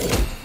you